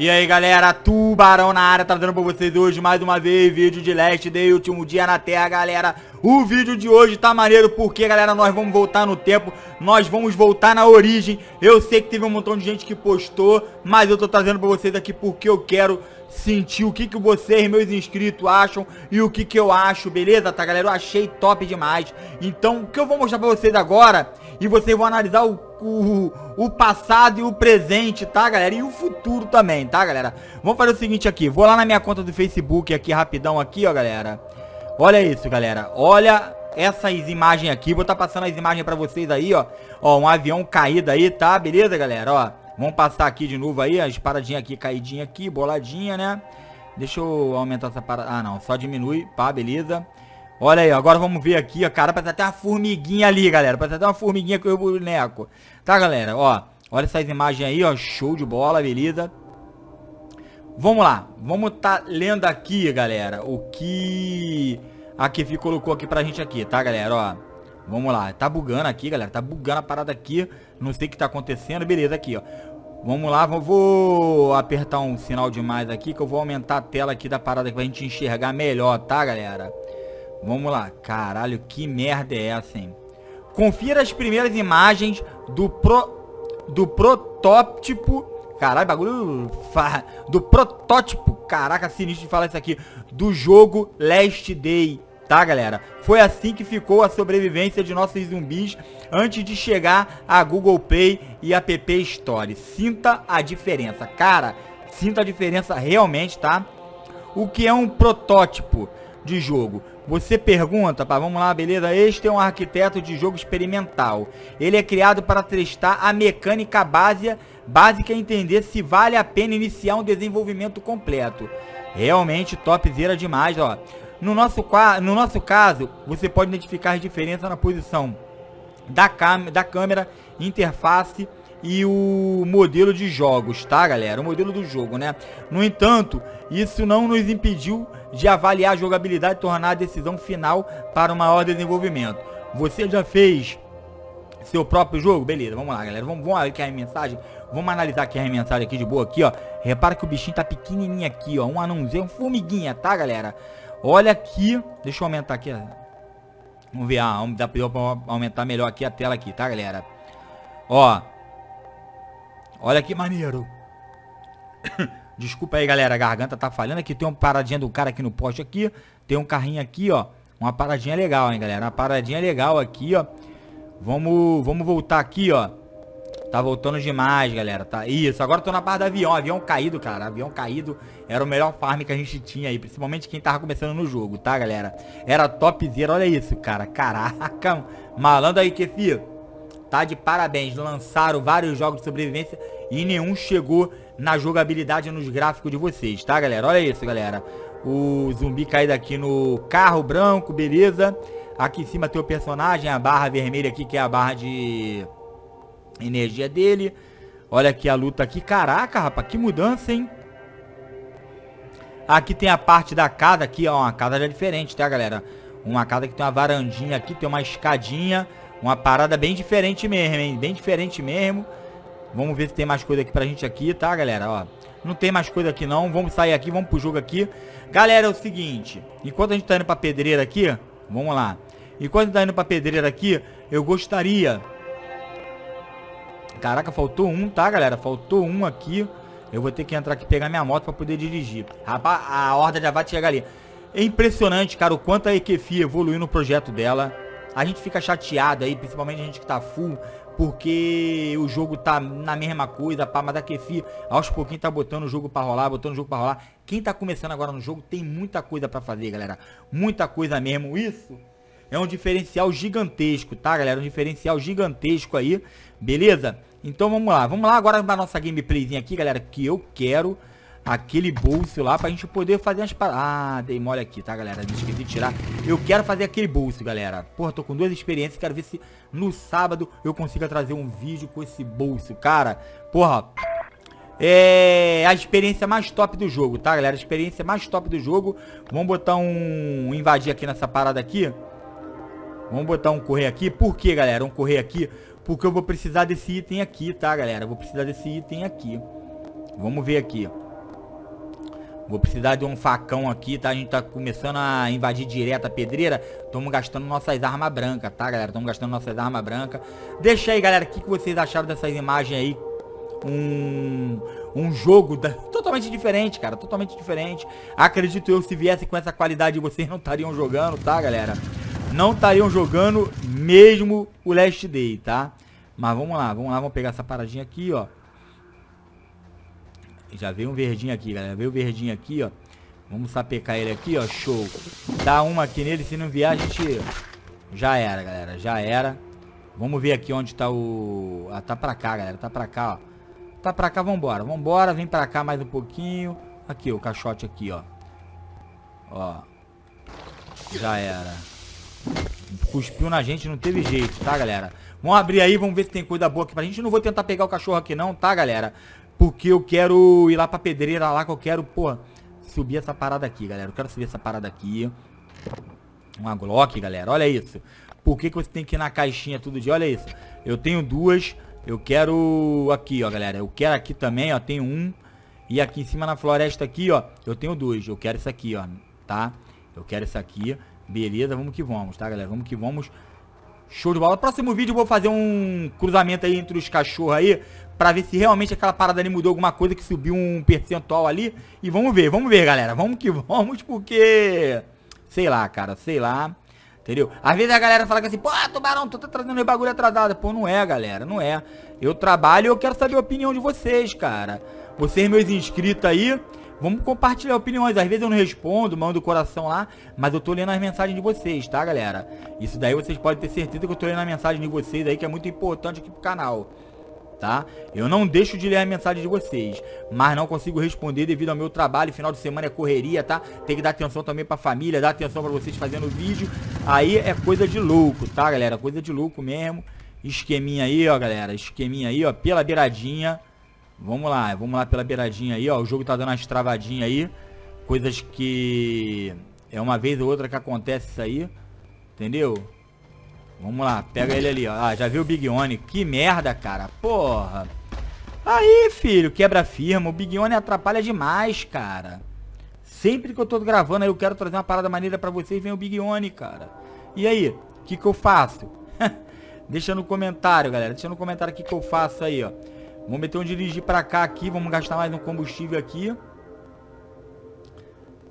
E aí galera, Tubarão na área, trazendo pra vocês hoje mais uma vez vídeo de Last Day, último dia na Terra galera. O vídeo de hoje tá maneiro porque galera, nós vamos voltar no tempo, nós vamos voltar na origem. Eu sei que teve um montão de gente que postou, mas eu tô trazendo pra vocês aqui porque eu quero sentir o que, que vocês, meus inscritos, acham e o que, que eu acho, beleza, tá galera? Eu achei top demais. Então, o que eu vou mostrar pra vocês agora e vocês vão analisar o, o, o passado e o presente, tá, galera? E o futuro também, tá, galera? Vamos fazer o seguinte aqui. Vou lá na minha conta do Facebook aqui, rapidão aqui, ó, galera. Olha isso, galera. Olha essas imagens aqui. Vou estar tá passando as imagens pra vocês aí, ó. Ó, um avião caído aí, tá? Beleza, galera? Ó, vamos passar aqui de novo aí. As paradinhas aqui, caidinha aqui, boladinha, né? Deixa eu aumentar essa parada. Ah, não. Só diminui. Pá, beleza. Olha aí, agora vamos ver aqui, ó, cara, parece até uma formiguinha ali, galera, parece até uma formiguinha com o boneco. Tá, galera, ó, olha essas imagens aí, ó, show de bola, beleza. Vamos lá, vamos tá lendo aqui, galera, o que a Kefi colocou aqui pra gente aqui, tá, galera, ó. Vamos lá, tá bugando aqui, galera, tá bugando a parada aqui, não sei o que tá acontecendo, beleza, aqui, ó. Vamos lá, vou apertar um sinal demais aqui, que eu vou aumentar a tela aqui da parada pra gente enxergar melhor, tá, galera? Vamos lá. Caralho, que merda é essa, hein? Confira as primeiras imagens do pro... Do protótipo... Caralho, bagulho... Do protótipo... Caraca, sinistro de falar isso aqui. Do jogo Last Day. Tá, galera? Foi assim que ficou a sobrevivência de nossos zumbis antes de chegar a Google Play e a App Store. Sinta a diferença. Cara, sinta a diferença realmente, tá? O que é um protótipo de jogo? Você pergunta, pá, vamos lá, beleza? Este é um arquiteto de jogo experimental. Ele é criado para testar a mecânica base, básica e entender se vale a pena iniciar um desenvolvimento completo. Realmente topzera demais, ó. No nosso, no nosso caso, você pode identificar as diferenças na posição da, da câmera, interface e o modelo de jogos, tá, galera? O modelo do jogo, né? No entanto, isso não nos impediu de avaliar a jogabilidade e tornar a decisão final para o maior desenvolvimento. Você já fez seu próprio jogo? Beleza, vamos lá, galera. Vamos, vamos aqui a mensagem. Vamos analisar aqui a mensagem aqui de boa aqui, ó. Repara que o bichinho tá pequenininho aqui, ó. Um anãozinho, um formiguinha, tá, galera? Olha aqui. Deixa eu aumentar aqui. Vamos ver, ah, dá pra aumentar melhor aqui a tela aqui, tá, galera? Ó. Olha que maneiro. Desculpa aí, galera, a garganta tá falhando. Aqui tem uma paradinha do cara aqui no poste aqui. Tem um carrinho aqui, ó. Uma paradinha legal, hein, galera. Uma paradinha legal aqui, ó. Vamos, vamos voltar aqui, ó. Tá voltando demais, galera. Tá isso. Agora eu tô na parte do avião. Avião caído, cara. Avião caído era o melhor farm que a gente tinha aí. Principalmente quem tava começando no jogo, tá, galera? Era topzera. Olha isso, cara. Caraca. Malandro aí, Kefi. Tá de parabéns. Lançaram vários jogos de sobrevivência e nenhum chegou na jogabilidade nos gráficos de vocês, tá, galera? Olha isso, galera. O zumbi caído aqui no carro branco, beleza. Aqui em cima tem o personagem, a barra vermelha aqui, que é a barra de energia dele. Olha aqui a luta aqui. Caraca, rapaz, que mudança, hein? Aqui tem a parte da casa aqui, ó. Uma casa já diferente, tá, galera? Uma casa que tem uma varandinha aqui, tem uma escadinha. Uma parada bem diferente mesmo, hein? Bem diferente mesmo. Vamos ver se tem mais coisa aqui pra gente aqui, tá, galera? Ó, não tem mais coisa aqui não. Vamos sair aqui, vamos pro jogo aqui. Galera, é o seguinte. Enquanto a gente tá indo pra pedreira aqui, vamos lá. Enquanto a gente tá indo pra pedreira aqui, eu gostaria... Caraca, faltou um, tá, galera? Faltou um aqui. Eu vou ter que entrar aqui e pegar minha moto pra poder dirigir. Rapaz, a horda já vai chegar ali. É impressionante, cara, o quanto a Ekefi evoluiu no projeto dela. A gente fica chateado aí, principalmente a gente que tá full, porque o jogo tá na mesma coisa, pá, mas a Kefi aos pouquinhos tá botando o jogo pra rolar, botando o jogo pra rolar. Quem tá começando agora no jogo tem muita coisa pra fazer, galera. Muita coisa mesmo. Isso é um diferencial gigantesco, tá, galera? Um diferencial gigantesco aí, beleza? Então vamos lá, vamos lá agora na nossa gameplayzinha aqui, galera, que eu quero aquele bolso lá pra gente poder fazer as paradas. Ah, dei mole aqui, tá, galera? Esqueci de tirar. Eu quero fazer aquele bolso, galera. Porra, tô com duas experiências. Quero ver se no sábado eu consiga trazer um vídeo com esse bolso. Cara, porra... É a experiência mais top do jogo, tá, galera? A experiência mais top do jogo. Vamos botar um... Invadir aqui nessa parada aqui. Vamos botar um correr aqui. Por que, galera? Um correr aqui. Porque eu vou precisar desse item aqui, tá, galera? Eu vou precisar desse item aqui. Vamos ver aqui. Vou precisar de um facão aqui, tá? A gente tá começando a invadir direto a pedreira. Estamos gastando nossas armas brancas, tá, galera? Estamos gastando nossas armas brancas. Deixa aí, galera, o que, que vocês acharam dessas imagens aí. Um, um jogo da, totalmente diferente, cara. Totalmente diferente. Acredito eu, se viesse com essa qualidade, vocês não estariam jogando, tá, galera? Não estariam jogando mesmo o Last Day, tá? Mas vamos lá, vamos lá, vamos pegar essa paradinha aqui, ó. Já veio um verdinho aqui, galera. Veio o verdinho aqui, ó. Vamos sapecar ele aqui, ó. Show. Dá uma aqui nele. Se não vier, a gente... Já era, galera. Já era. Vamos ver aqui onde tá o... Ah, tá pra cá, galera. Tá pra cá, ó. Tá pra cá, vambora. Vambora. Vem pra cá mais um pouquinho. Aqui, o caixote aqui, ó. Ó. Já era. Cuspiu na gente, não teve jeito, tá, galera? Vamos abrir aí, vamos ver se tem coisa boa aqui pra gente. Não vou tentar pegar o cachorro aqui não, tá, galera? Porque eu quero ir lá pra pedreira lá, que eu quero, pô, subir essa parada aqui, galera. Eu quero subir essa parada aqui. Uma Glock, galera. Olha isso. Por que, que você tem que ir na caixinha todo dia? Olha isso. Eu tenho duas. Eu quero aqui, ó, galera. Eu quero aqui também, ó. Tenho um. E aqui em cima na floresta aqui, ó. Eu tenho dois. Eu quero isso aqui, ó. Tá? Eu quero isso aqui. Beleza, vamos que vamos, tá, galera? Vamos que vamos. Show de bola. Próximo vídeo eu vou fazer um cruzamento aí entre os cachorros aí Pra ver se realmente aquela parada ali mudou alguma coisa que subiu um percentual ali. E vamos ver, vamos ver, galera. Vamos que vamos, porque... Sei lá, cara, sei lá. Entendeu? Às vezes a galera fala assim, pô, Tubarão, tu tá trazendo bagulho atrasado. Pô, não é, galera, não é. Eu trabalho e eu quero saber a opinião de vocês, cara. Vocês, meus inscritos aí, vamos compartilhar opiniões. Às vezes eu não respondo, mando o coração lá, mas eu tô lendo as mensagens de vocês, tá, galera? Isso daí vocês podem ter certeza que eu tô lendo a mensagem de vocês aí, que é muito importante aqui pro canal tá? Eu não deixo de ler a mensagem de vocês, mas não consigo responder devido ao meu trabalho, final de semana é correria, tá? Tem que dar atenção também pra família, dar atenção pra vocês fazendo vídeo. Aí é coisa de louco, tá, galera? Coisa de louco mesmo. Esqueminha aí, ó, galera. Esqueminha aí, ó, pela beiradinha. Vamos lá, vamos lá pela beiradinha aí, ó. O jogo tá dando umas travadinhas aí. Coisas que é uma vez ou outra que acontece isso aí. Entendeu? Vamos lá, pega ele ali, ó. Ah, já viu o Big One. Que merda, cara. Porra. Aí, filho, quebra firma. O Big One atrapalha demais, cara. Sempre que eu tô gravando aí, eu quero trazer uma parada maneira pra vocês, vem o Big One, cara. E aí, o que que eu faço? Deixa no comentário, galera. Deixa no comentário o que que eu faço aí, ó. Vamos meter um dirigir pra cá aqui. Vamos gastar mais um combustível aqui.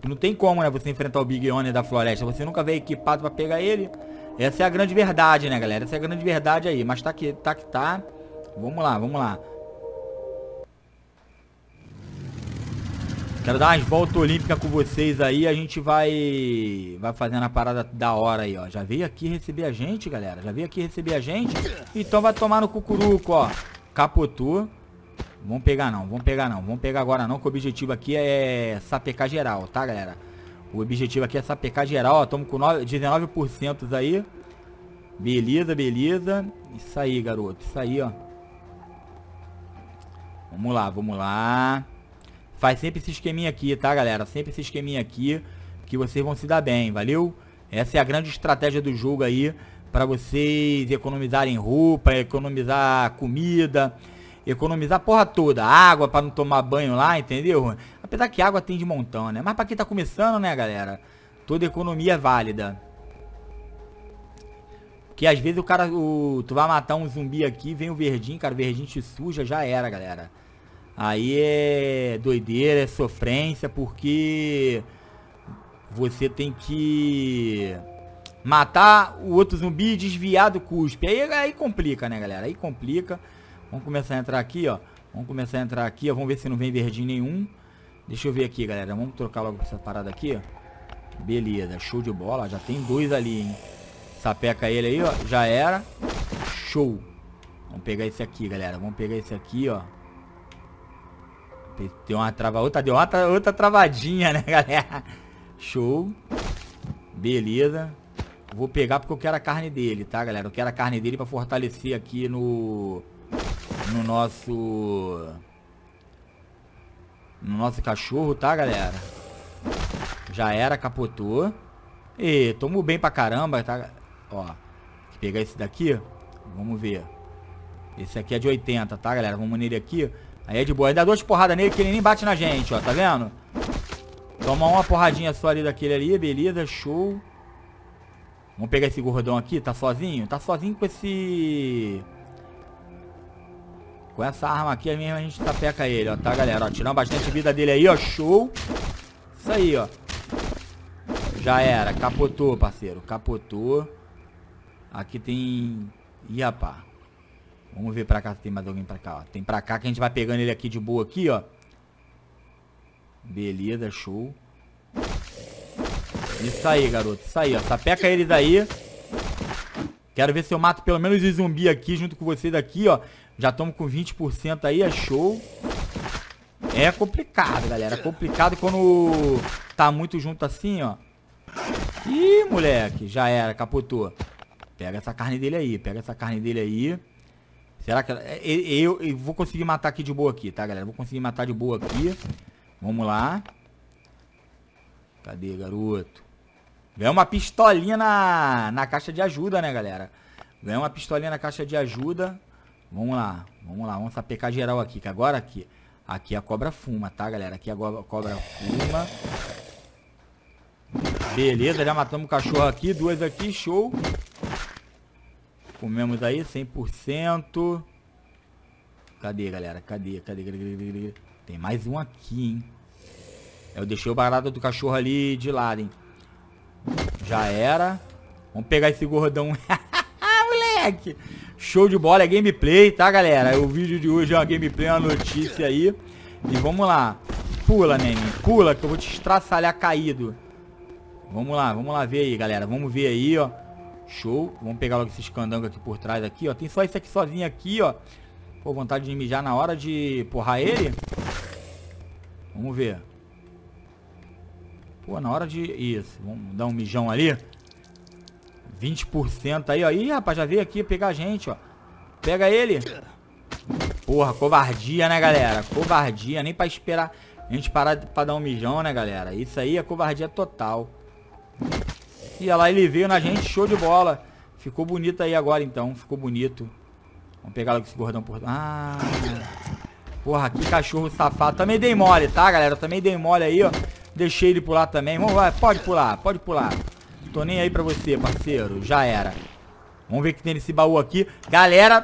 Não tem como, né, você enfrentar o Big One da floresta. Você nunca veio equipado pra pegar ele. Essa é a grande verdade, né, galera? Essa é a grande verdade aí. Mas tá que tá que tá. Vamos lá, vamos lá. Quero dar umas voltas olímpicas com vocês aí. A gente vai vai fazendo a parada da hora aí, ó. Já veio aqui receber a gente, galera. Já veio aqui receber a gente. Então vai tomar no cucuruco, ó. Capotou. Vamos pegar não, vamos pegar não. Vamos pegar agora não, que o objetivo aqui é sapecar geral, tá, galera? O objetivo aqui é sapecar geral, ó. Estamos com 9, 19% aí. Beleza, beleza. Isso aí, garoto. Isso aí, ó. Vamos lá, vamos lá. Faz sempre esse esqueminha aqui, tá, galera? Sempre esse esqueminha aqui. Que vocês vão se dar bem, valeu? Essa é a grande estratégia do jogo aí. Pra vocês economizarem roupa, economizar comida economizar porra toda. Água para não tomar banho lá, entendeu? Apesar que água tem de montão, né? Mas pra quem tá começando, né, galera? Toda economia é válida. Porque às vezes o cara, o, tu vai matar um zumbi aqui, vem o verdinho, cara, o verdinho te suja, já era, galera. Aí é doideira, é sofrência, porque você tem que matar o outro zumbi e desviar do cuspe. Aí, aí complica, né, galera? Aí complica. Vamos começar a entrar aqui, ó. Vamos começar a entrar aqui, ó. Vamos ver se não vem verdinho nenhum. Deixa eu ver aqui, galera. Vamos trocar logo essa parada aqui, ó. Beleza, show de bola. Já tem dois ali, hein. Sapeca ele aí, ó. Já era. Show. Vamos pegar esse aqui, galera. Vamos pegar esse aqui, ó. Tem uma trava... Outra, deu outra, outra travadinha, né, galera? Show. Beleza. Vou pegar porque eu quero a carne dele, tá, galera? Eu quero a carne dele pra fortalecer aqui no no nosso... No nosso cachorro, tá, galera? Já era, capotou. E tomou bem pra caramba, tá? Ó, pegar esse daqui. Vamos ver. Esse aqui é de 80, tá, galera? Vamos nele aqui. Aí é de boa. Ainda duas porradas nele que ele nem bate na gente, ó. Tá vendo? Toma uma porradinha só ali daquele ali, beleza, show. Vamos pegar esse gordão aqui, tá sozinho? Tá sozinho com esse... Com essa arma aqui, mesmo a gente tapeca ele, ó, tá, galera? Ó, tirando bastante vida dele aí, ó, show. Isso aí, ó. Já era, capotou, parceiro, capotou. Aqui tem... Ih, rapaz. Vamos ver pra cá se tem mais alguém pra cá, ó. Tem pra cá que a gente vai pegando ele aqui de boa aqui, ó. Beleza, show. Isso aí, garoto. Isso aí, ó. Sapeca ele daí. Quero ver se eu mato pelo menos o zumbi aqui junto com vocês aqui, ó. Já estamos com 20% aí, é show. É complicado, galera. É complicado quando tá muito junto assim, ó. Ih, moleque. Já era, capotou. Pega essa carne dele aí, pega essa carne dele aí. Será que... É, eu, eu, vou conseguir matar aqui de boa aqui, tá, galera? Vou conseguir matar de boa aqui. Vamos lá. Cadê, garoto? Ganhou uma pistolinha na, na caixa de ajuda, né, galera? Ganhou uma pistolinha na caixa de ajuda. Vamos lá, vamos lá. Vamos sapecar geral aqui, que agora aqui... Aqui a cobra fuma, tá, galera? Aqui a cobra fuma. Beleza, já matamos o cachorro aqui. Duas aqui, show. Comemos aí 100%. Cadê, galera? Cadê? Cadê? Cadê? Cadê? Cadê? Tem mais um aqui, hein? Eu deixei o barato do cachorro ali de lado, hein? Já era. Vamos pegar esse gordão. Moleque! Show de bola, é gameplay, tá, galera? O vídeo de hoje é uma gameplay, uma notícia aí. E vamos lá. Pula, neném. Pula, que eu vou te estraçalhar caído. Vamos lá, vamos lá ver aí, galera. Vamos ver aí, ó. Show. Vamos pegar logo esses candangos aqui por trás aqui, ó. Tem só esse aqui sozinho aqui, ó. Pô, vontade de mijar na hora de porrar ele. Vamos ver. Pô, na hora de... Isso. Vamos dar um mijão ali. 20% aí, ó. Ih, rapaz, já veio aqui pegar a gente, ó. Pega ele. Porra, covardia, né, galera? Covardia. Nem pra esperar a gente parar pra dar um mijão, né, galera? Isso aí é covardia total. E olha lá, ele veio na gente, show de bola. Ficou bonito aí agora, então. Ficou bonito. Vamos pegar logo esse gordão por... Ah... Porra, que cachorro safado. Também dei mole, tá, galera? Também dei mole aí, ó. Deixei ele pular também. Vamos lá, pode pular, pode pular. Tô nem aí pra você, parceiro. Já era. Vamos ver o que tem nesse baú aqui. Galera,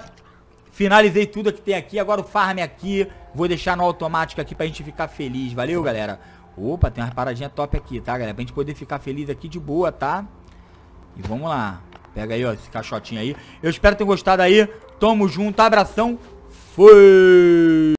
finalizei tudo que tem aqui. Agora o farm aqui. Vou deixar no automático aqui pra gente ficar feliz. Valeu, galera? Opa, tem umas paradinhas top aqui, tá, galera? Pra gente poder ficar feliz aqui de boa, tá? E vamos lá. Pega aí, ó, esse caixotinho aí. Eu espero ter gostado aí. Tamo junto, abração. Foi!